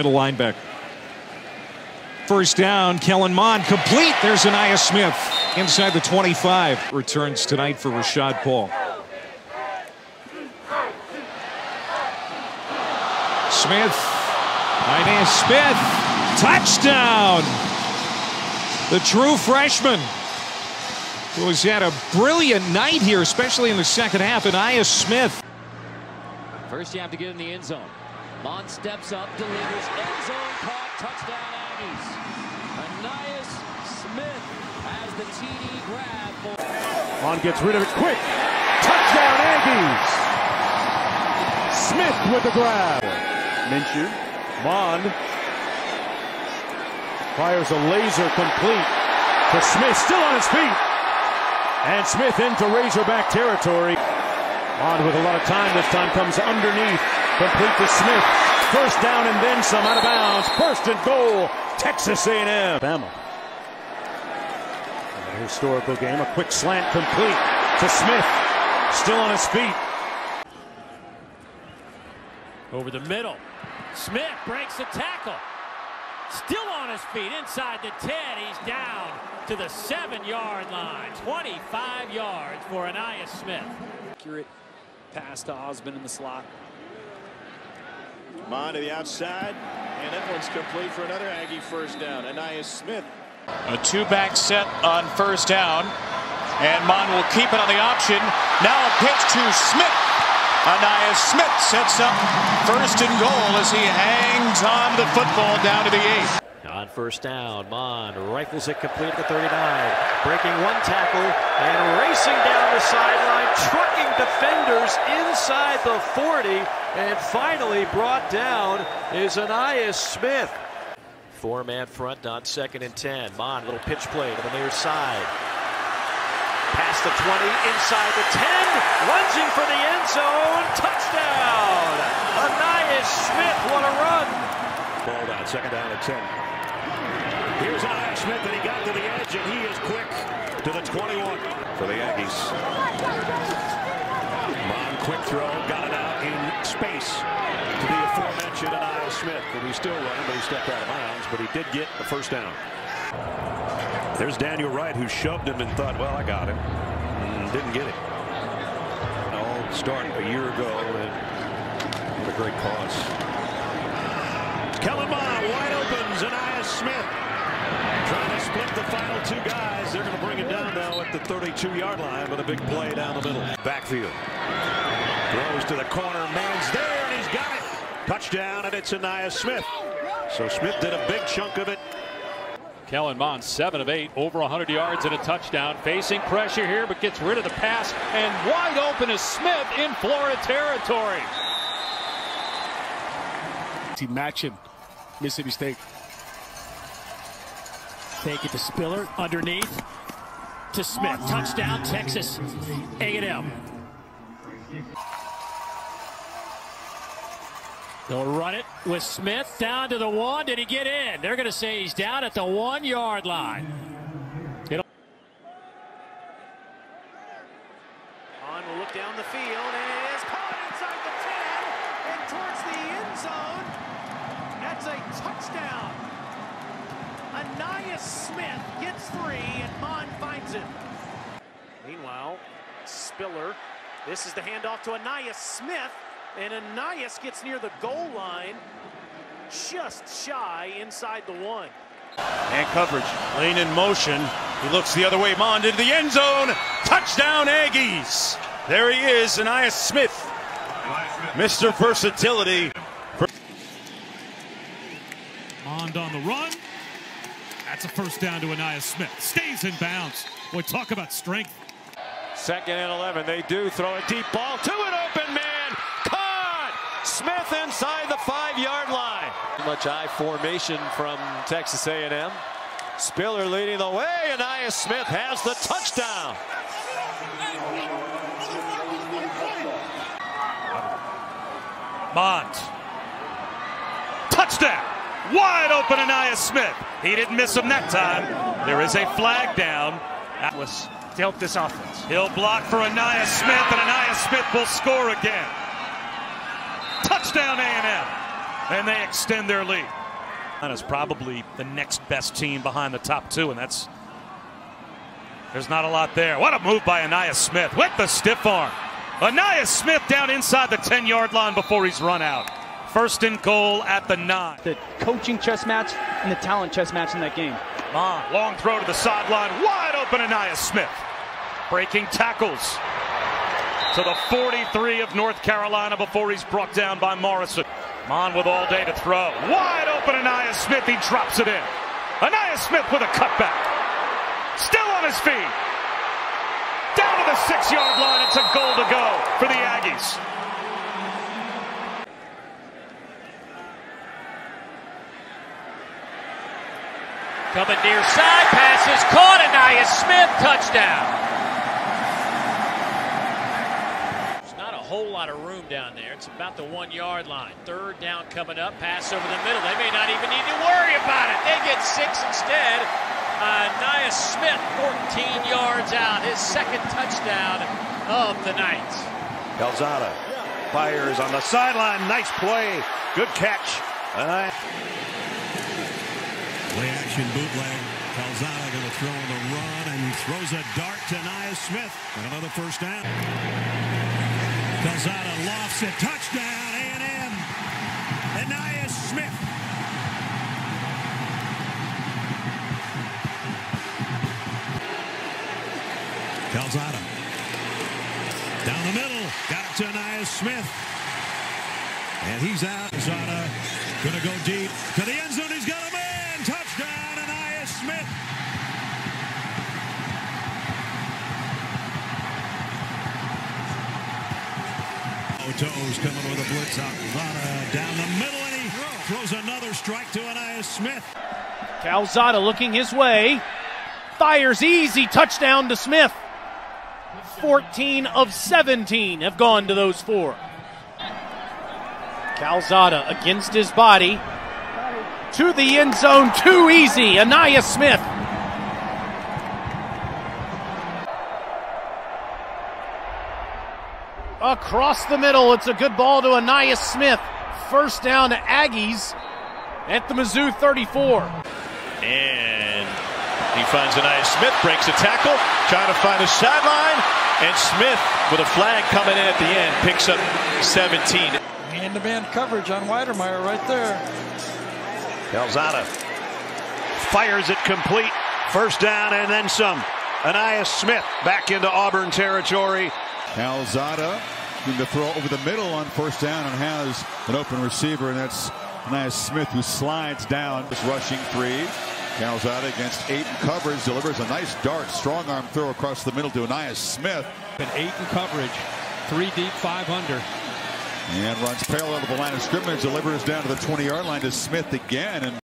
middle linebacker. First down, Kellen Mond complete. There's Ainias Smith inside the 25. Returns tonight for Rashad Paul. Smith, Ainias Smith, touchdown! The true freshman who has had a brilliant night here, especially in the second half, Ainias Smith. First you have to get in the end zone. Mond steps up, delivers, end zone caught, touchdown Aggies. Ainias Smith has the TD grab. For... Mond gets rid of it quick. Touchdown Aggies. Smith with the grab. Minshew. Mond fires a laser complete to Smith, still on his feet. And Smith into Razorback territory. On with a lot of time. This time comes underneath. Complete to Smith. First down and then some out of bounds. First and goal. Texas A&M. Bama. A historical game. A quick slant complete to Smith. Still on his feet. Over the middle. Smith breaks the tackle. Still on his feet inside the 10. He's down to the seven yard line. 25 yards for Ainias Smith. Accurate pass to Osmond in the slot. Mond to the outside, and that one's complete for another Aggie first down. Ainias Smith. A two-back set on first down, and Mond will keep it on the option. Now a pitch to Smith. Ainias Smith sets up first and goal as he hangs on the football down to the eight. First down, Mond rifles it complete at the 39, breaking one tackle and racing down the sideline, trucking defenders inside the 40, and finally brought down is Ainias Smith. Four-man front on second and 10. Mond, little pitch play to the near side. Past the 20, inside the 10, lunging for the end zone, touchdown! Ainias Smith, what a run! Ball down, second down at 10. Here's Ainias Smith, and he got to the edge, and he is quick to the 21 for the Aggies. Mond, quick throw, got it out in space to the aforementioned Ainias Smith. And he's still running, but he stepped out of bounds, but he did get the first down. There's Daniel Wright, who shoved him and thought, well, I got him. And didn't get it. All started a year ago, and what a great cause. Kellen Mond, wide open, Ainias Smith. Trying to split the final two guys. They're going to bring it down now at the 32-yard line with a big play down the middle. Backfield. Throws to the corner. Man's there, and he's got it. Touchdown, and it's Ainias Smith. So Smith did a big chunk of it. Kellen Mond, 7 of 8, over 100 yards and a touchdown. Facing pressure here, but gets rid of the pass. And wide open is Smith in Florida territory. He matching Mississippi State. Take it to Spiller, underneath to Smith. Touchdown, Texas A&M. They'll run it with Smith down to the one. Did he get in? They're going to say he's down at the one yard line. It'll On will look down the field and it is caught inside the 10 and towards the end zone. That's a touchdown. Ainias Smith gets three and Mond finds it. Meanwhile, Spiller. This is the handoff to Ainias Smith. And Ainias gets near the goal line, just shy inside the one. And coverage. Lane in motion. He looks the other way. Mond into the end zone. Touchdown, Aggies. There he is, Ainias Smith. Mr. Versatility. Mond on the run. That's a first down to Ainias Smith. Stays in bounds. Boy, talk about strength. Second and 11. They do throw a deep ball to an open man. Caught! Smith inside the five-yard line. Much I formation from Texas A&M. Spiller leading the way, and Ainias Smith has the touchdown. Mond. Touchdown. Wide open Ainias Smith. He didn't miss him that time. There is a flag down. Atlas to help this offense. He'll block for Ainias Smith, and Ainias Smith will score again. Touchdown A&M. and they extend their lead. That is probably the next best team behind the top two, and that's there's not a lot there. What a move by Ainias Smith with the stiff arm. Ainias Smith down inside the 10 yard line before he's run out. First and goal at the nine. The coaching chess match and the talent chess match in that game. Mond, long throw to the sideline, wide open Ainias Smith. Breaking tackles to the 43 of North Carolina before he's brought down by Morrison. Mond with all day to throw. Wide open Ainias Smith, he drops it in. Ainias Smith with a cutback. Still on his feet. Down to the six yard line. It's a goal to go for the Aggies. Coming near side, passes caught. Ainias Smith, touchdown. There's not a whole lot of room down there. It's about the one yard line. Third down coming up, pass over the middle. They may not even need to worry about it. They get six instead. Ainias Smith, 14 yards out, his second touchdown of the night. Calzada fires on the sideline. Nice play. Good catch. Uh, Play action bootleg. Calzada going to throw on the run and throws a dart to Ainias Smith. And another first down. Calzada lofts it. Touchdown A&M. Ainias Smith. Calzada. Down the middle. Got it to Ainias Smith. And he's out. Calzada going to go deep to the end zone. He's got a man. Touchdown, Ainias Smith. Toes coming with a blitz out. Calzada down the middle, and he throws another strike to Ainias Smith. Calzada looking his way. Fires easy. Touchdown to Smith. 14 of 17 have gone to those four. Calzada against his body. To the end zone. Too easy. Ainias Smith. Across the middle. It's a good ball to Ainias Smith. First down to Aggies at the Mizzou 34. And he finds Ainias Smith, breaks a tackle, trying to find a sideline. And Smith, with a flag coming in at the end, picks up 17. Man-to-man coverage on Wydermyer right there. Calzada fires it complete. First down and then some. Ainias Smith back into Auburn territory. Calzada in the throw over the middle on first down and has an open receiver, and that's Ainias Smith who slides down. This rushing three. Calzada against eight in coverage delivers a nice dart, strong arm throw across the middle to Ainias Smith. An eight in coverage, three deep, five under. And runs parallel to the line of scrimmage, delivers down to the 20 yard line to Smith again. And